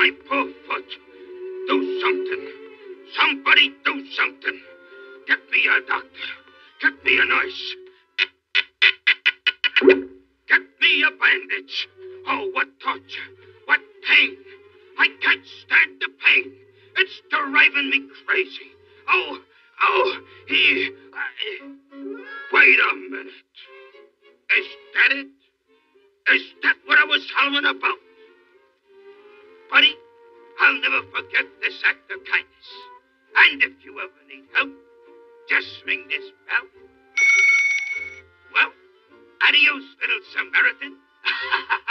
my poor foot. Do something. Somebody do something. Get me a doctor. Get me a nurse. Get me a bandage. Oh, what torture. What pain. I can't stand the pain. It's driving me crazy. Oh, oh, he. I, wait a minute. Is that it? Is that what I was hollering about? Buddy, I'll never forget this act of kindness. And if you ever need help, just ring this bell. Well, adios, little Samaritan.